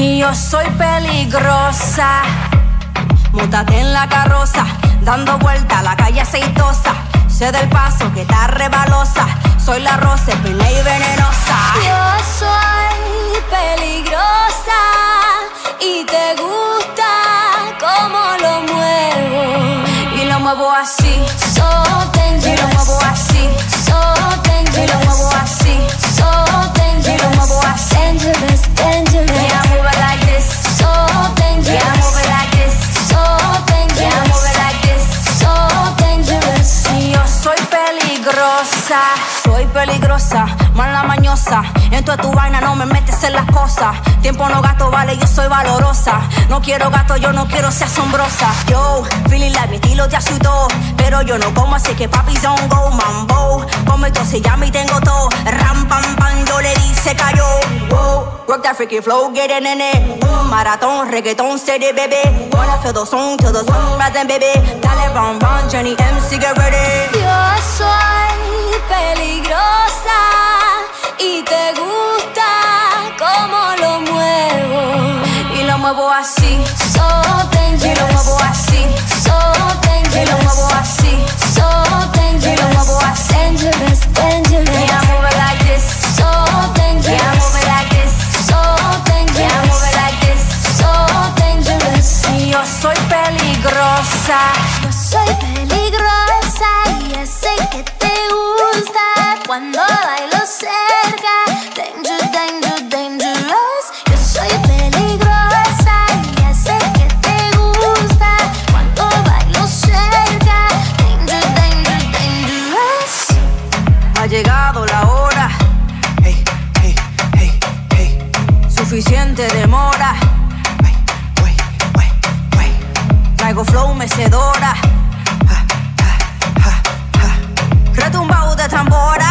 Y yo soy peligrosa. Mútate en la carroza, dando vuelta a la calle aceitosa. Sé del paso que está rebalosa. Soy la rosa, pena y venenosa. Yo soy peligrosa y te gusta cómo lo muevo. Y lo muevo así, So y lo muevo así, so y lo muevo así. Peligrosa, mala mañosa. En toda tu vaina no me metes en las cosas. Tiempo no gasto, vale, yo soy valorosa. No quiero gasto, yo no quiero ser asombrosa. Yo, feeling like mi estilo te asustó. Pero yo no como, así que papi don't go mambo. Como esto se llama y tengo todo. Ram pam pam, yo le di se cayó. Wow, work that freaky flow, get in it. Maratón, reggaetón, city, baby. Wanna feel the song till the sunrise, baby. Dale, run, run, Jenny muevo así, So y lo muevo dangerous, así, so y lo muevo dangerous, así. so Y lo muevo dangerous, así. dangerous, Yeah, I dangerous, move it like this. so Yeah, I move it dangerous, like this. so Yeah, I move it dangerous, like this. so dangerous. Y yo soy peligrosa. Yo soy peligrosa y ya sé que te gusta cuando bailo llegado la hora. Suficiente demora. Traigo flow mecedora. Ha, de tambora.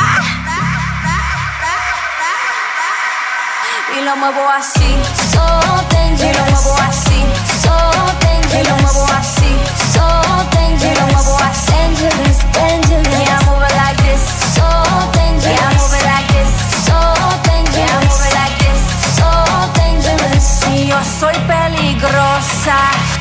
Y lo muevo así. Yo soy peligrosa.